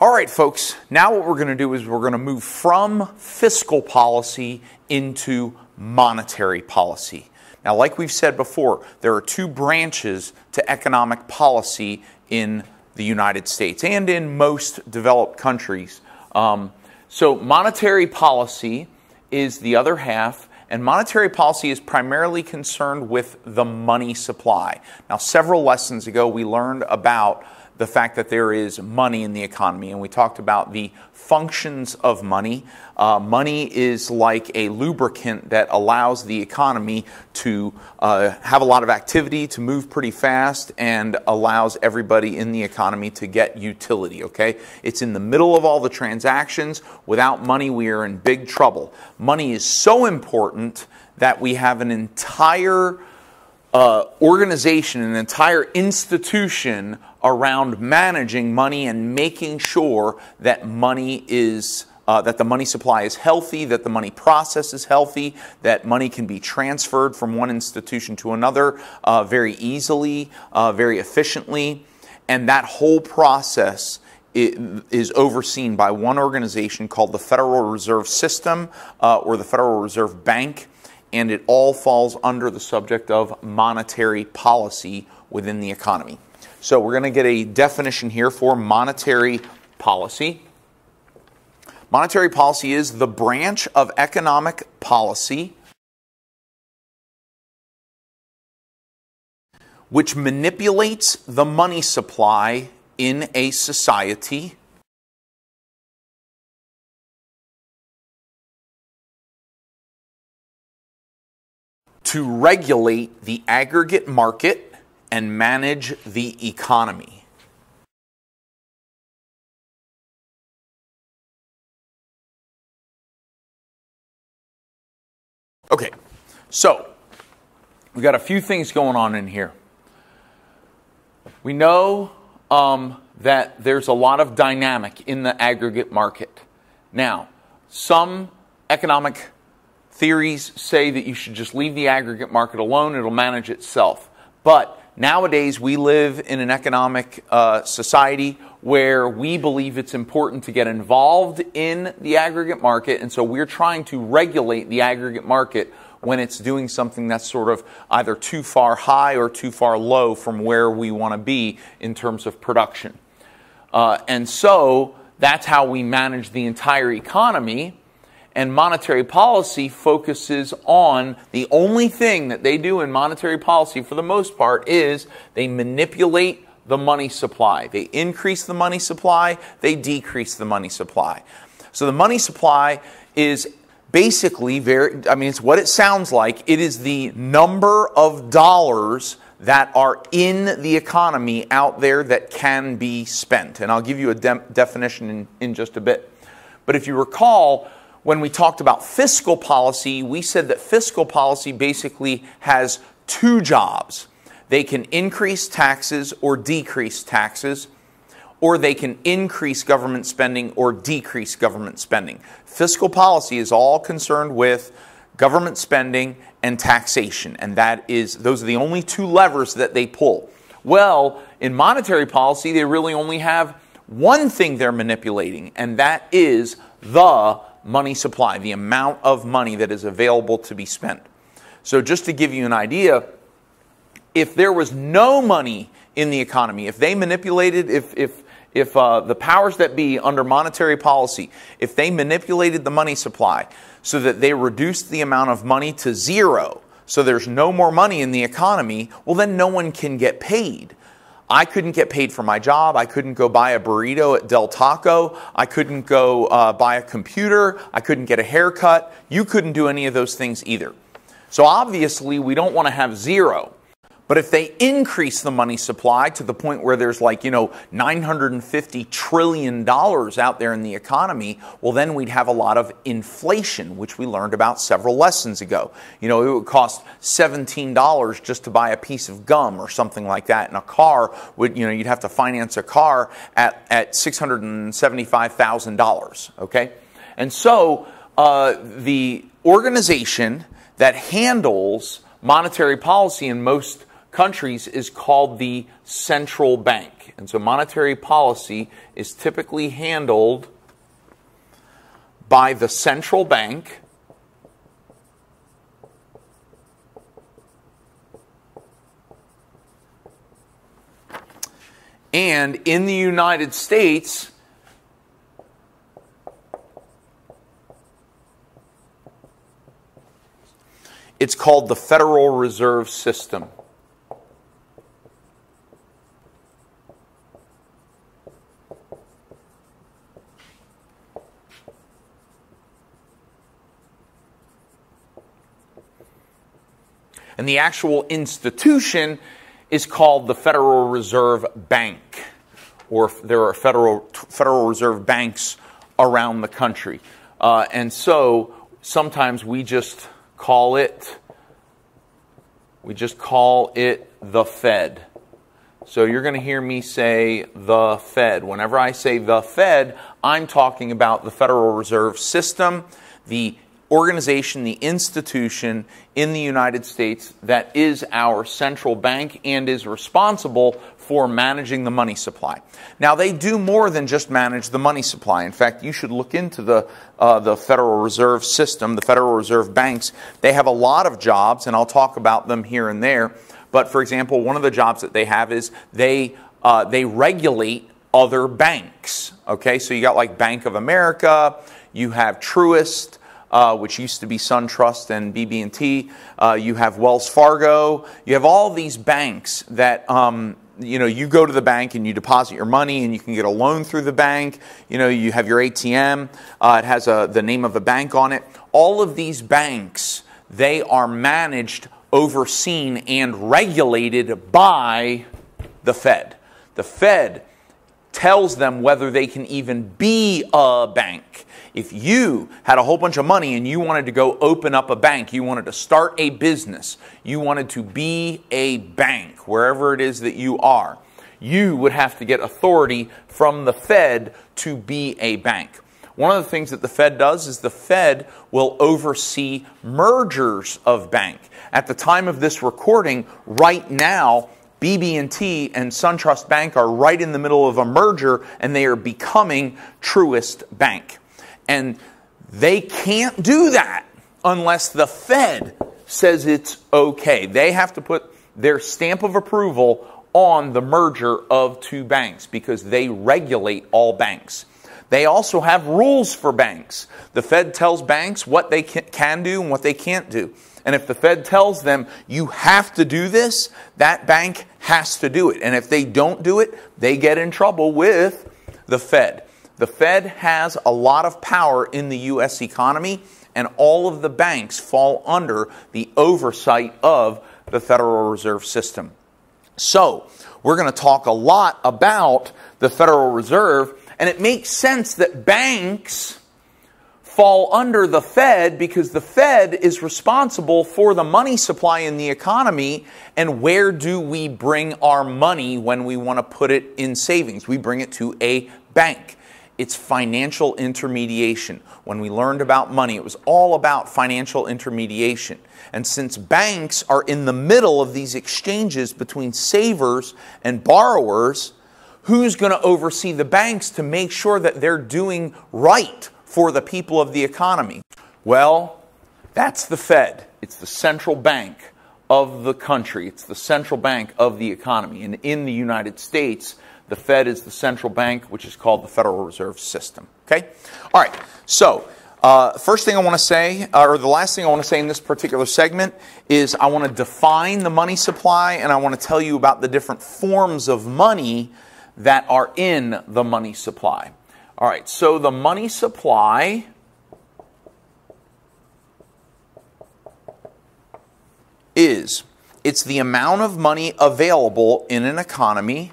All right, folks, now what we're going to do is we're going to move from fiscal policy into monetary policy. Now, like we've said before, there are two branches to economic policy in the United States and in most developed countries. Um, so, monetary policy is the other half, and monetary policy is primarily concerned with the money supply. Now, several lessons ago, we learned about the fact that there is money in the economy. And we talked about the functions of money. Uh, money is like a lubricant that allows the economy to uh, have a lot of activity, to move pretty fast, and allows everybody in the economy to get utility. Okay? It's in the middle of all the transactions. Without money, we are in big trouble. Money is so important that we have an entire uh, organization, an entire institution around managing money and making sure that money is uh, that the money supply is healthy, that the money process is healthy, that money can be transferred from one institution to another uh, very easily, uh, very efficiently, and that whole process is overseen by one organization called the Federal Reserve System uh, or the Federal Reserve Bank and it all falls under the subject of monetary policy within the economy. So we're going to get a definition here for monetary policy. Monetary policy is the branch of economic policy which manipulates the money supply in a society to regulate the aggregate market and manage the economy. Okay, so we got a few things going on in here. We know um, that there's a lot of dynamic in the aggregate market. Now, some economic theories say that you should just leave the aggregate market alone, it'll manage itself. But nowadays, we live in an economic uh, society where we believe it's important to get involved in the aggregate market, and so we're trying to regulate the aggregate market when it's doing something that's sort of either too far high or too far low from where we want to be in terms of production. Uh, and so that's how we manage the entire economy and monetary policy focuses on the only thing that they do in monetary policy for the most part is they manipulate the money supply. They increase the money supply, they decrease the money supply. So the money supply is basically very, I mean, it's what it sounds like. It is the number of dollars that are in the economy out there that can be spent. And I'll give you a de- definition in, in just a bit. But if you recall, when we talked about fiscal policy, we said that fiscal policy basically has two jobs. They can increase taxes or decrease taxes, or they can increase government spending or decrease government spending. Fiscal policy is all concerned with government spending and taxation, and that is those are the only two levers that they pull. Well, in monetary policy, they really only have one thing they're manipulating, and that is the money supply, the amount of money that is available to be spent. So, just to give you an idea, if there was no money in the economy, if they manipulated, if, if, if uh, the powers that be under monetary policy, if they manipulated the money supply so that they reduced the amount of money to zero, so there's no more money in the economy, well, then no one can get paid. I couldn't get paid for my job. I couldn't go buy a burrito at Del Taco. I couldn't go uh, buy a computer. I couldn't get a haircut. You couldn't do any of those things either. So obviously, we don't want to have zero. But if they increase the money supply to the point where there's like, you know, $950 trillion out there in the economy, well, then we'd have a lot of inflation, which we learned about several lessons ago. You know, it would cost $17 just to buy a piece of gum or something like that. And a car would, you know, you'd have to finance a car at, at $675,000, okay? And so uh, the organization that handles monetary policy in most countries is called the central bank. And so monetary policy is typically handled by the central bank. And in the United States, it's called the Federal Reserve System. And the actual institution is called the Federal Reserve Bank, or there are Federal, Federal Reserve banks around the country. Uh, and so sometimes we just call it, we just call it the Fed. So you're going to hear me say the Fed. Whenever I say the Fed, I'm talking about the Federal Reserve System, the organization, the institution in the United States that is our central bank and is responsible for managing the money supply. Now, they do more than just manage the money supply. In fact, you should look into the, uh, the Federal Reserve System, the Federal Reserve banks. They have a lot of jobs, and I'll talk about them here and there. But for example, one of the jobs that they have is they, uh, they regulate other banks. Okay, so you got like Bank of America, you have Truist, uh, which used to be SunTrust and BB&T. Uh, you have Wells Fargo. You have all these banks that um, you know you go to the bank and you deposit your money and you can get a loan through the bank. You know you have your ATM. Uh, it has a, the name of a bank on it. All of these banks they are managed, overseen, and regulated by the Fed. The Fed tells them whether they can even be a bank. If you had a whole bunch of money and you wanted to go open up a bank, you wanted to start a business, you wanted to be a bank, wherever it is that you are, you would have to get authority from the Fed to be a bank. One of the things that the Fed does is the Fed will oversee mergers of bank. At the time of this recording, right now, BB&T and SunTrust Bank are right in the middle of a merger and they are becoming Truist Bank. And they can't do that unless the Fed says it's okay. They have to put their stamp of approval on the merger of two banks because they regulate all banks. They also have rules for banks. The Fed tells banks what they can do and what they can't do. And if the Fed tells them you have to do this, that bank has to do it. And if they don't do it, they get in trouble with the Fed. The Fed has a lot of power in the U.S. economy, and all of the banks fall under the oversight of the Federal Reserve System. So, we're going to talk a lot about the Federal Reserve, and it makes sense that banks fall under the Fed because the Fed is responsible for the money supply in the economy. And where do we bring our money when we want to put it in savings? We bring it to a bank. It's financial intermediation. When we learned about money, it was all about financial intermediation. And since banks are in the middle of these exchanges between savers and borrowers, who's going to oversee the banks to make sure that they're doing right for the people of the economy? Well, that's the Fed. It's the central bank of the country, it's the central bank of the economy. And in the United States, the Fed is the central bank, which is called the Federal Reserve System. Okay? All right. So, uh, first thing I want to say, uh, or the last thing I want to say in this particular segment, is I want to define the money supply and I want to tell you about the different forms of money that are in the money supply. All right. So, the money supply. Is it's the amount of money available in an economy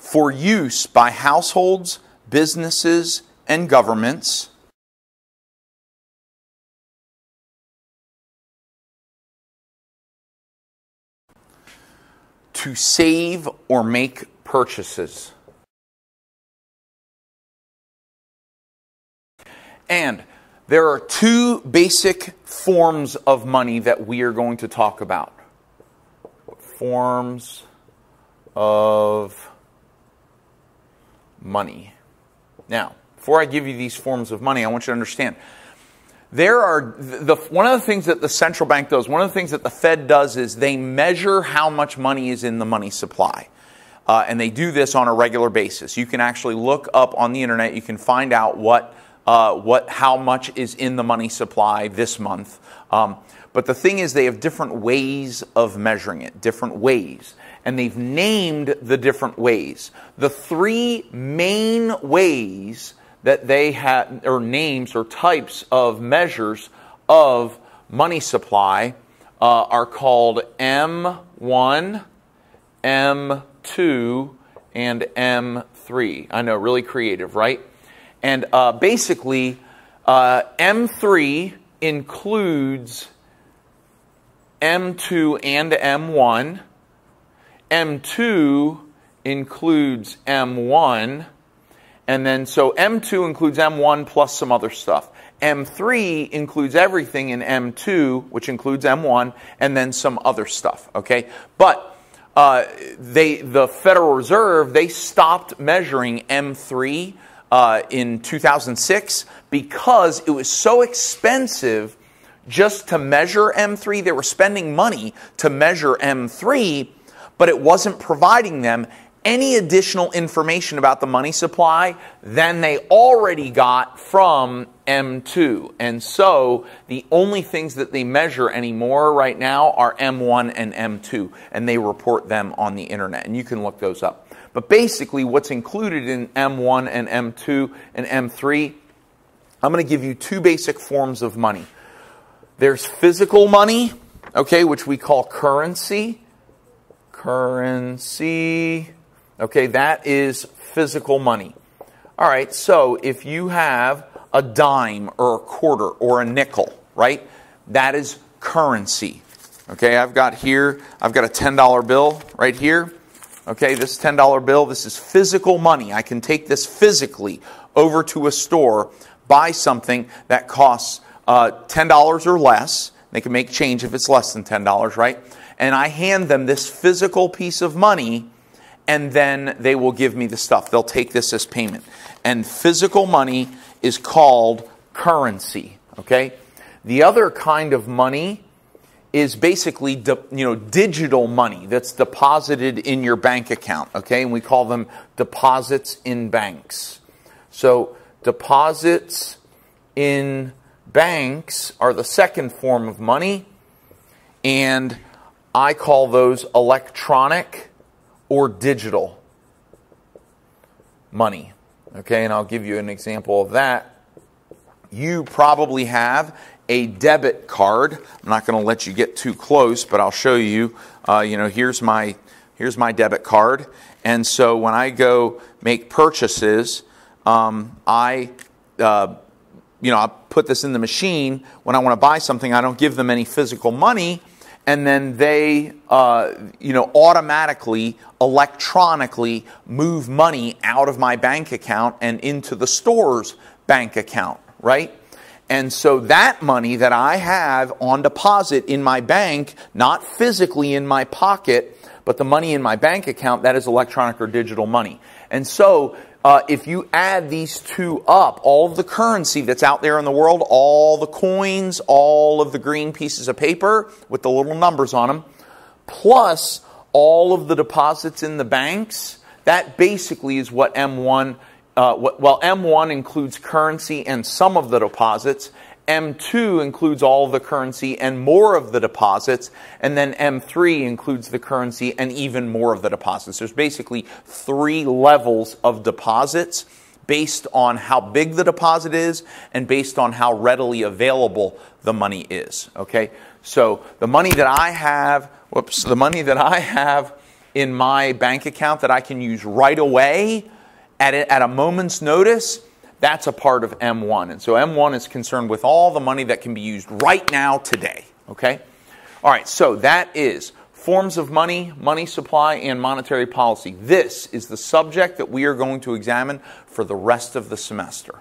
for use by households, businesses, and governments. To save or make purchases. And There are two basic forms of money that we are going to talk about. Forms of money. Now, before I give you these forms of money, I want you to understand there are the, one of the things that the central bank does, one of the things that the Fed does is they measure how much money is in the money supply. Uh, and they do this on a regular basis. You can actually look up on the internet, you can find out what, uh, what, how much is in the money supply this month. Um, but the thing is, they have different ways of measuring it, different ways. And they've named the different ways. The three main ways that they have, or names or types of measures of money supply uh, are called M1, M2, and M3. I know, really creative, right? And uh, basically, uh, M3 includes M2 and M1. M2 includes M1 and then, so M2 includes M1 plus some other stuff. M3 includes everything in M2, which includes M1, and then some other stuff, okay? But uh, they, the Federal Reserve, they stopped measuring M3 uh, in 2006 because it was so expensive just to measure M3. They were spending money to measure M3, but it wasn't providing them any additional information about the money supply than they already got from M2. And so the only things that they measure anymore right now are M1 and M2, and they report them on the internet. And you can look those up. But basically, what's included in M1 and M2 and M3, I'm going to give you two basic forms of money. There's physical money, okay, which we call currency. Currency Okay, that is physical money. All right, so if you have a dime or a quarter or a nickel, right, that is currency. Okay, I've got here, I've got a $10 bill right here. Okay, this $10 bill, this is physical money. I can take this physically over to a store, buy something that costs uh, $10 or less. They can make change if it's less than $10, right? And I hand them this physical piece of money and then they will give me the stuff. They'll take this as payment. And physical money is called currency, okay? The other kind of money is basically you know digital money that's deposited in your bank account, okay? And we call them deposits in banks. So deposits in banks are the second form of money and I call those electronic or digital money. Okay, and I'll give you an example of that. You probably have a debit card. I'm not going to let you get too close, but I'll show you. Uh, you know, here's my here's my debit card, and so when I go make purchases, um, I uh, you know I put this in the machine. When I want to buy something, I don't give them any physical money and then they, uh, you know, automatically, electronically move money out of my bank account and into the store's bank account, right? And so that money that I have on deposit in my bank, not physically in my pocket, but the money in my bank account, that is electronic or digital money. And so uh, if you add these two up, all of the currency that's out there in the world, all the coins, all of the green pieces of paper with the little numbers on them, plus all of the deposits in the banks, that basically is what M1, uh, well, M1 includes currency and some of the deposits, M2 includes all the currency and more of the deposits, and then M3 includes the currency and even more of the deposits. There's basically three levels of deposits based on how big the deposit is and based on how readily available the money is. Okay? So the money that I have, whoops, the money that I have in my bank account that I can use right away at a, at a moment's notice that's a part of M1. And so M1 is concerned with all the money that can be used right now today. Okay? All right, so that is forms of money, money supply, and monetary policy. This is the subject that we are going to examine for the rest of the semester.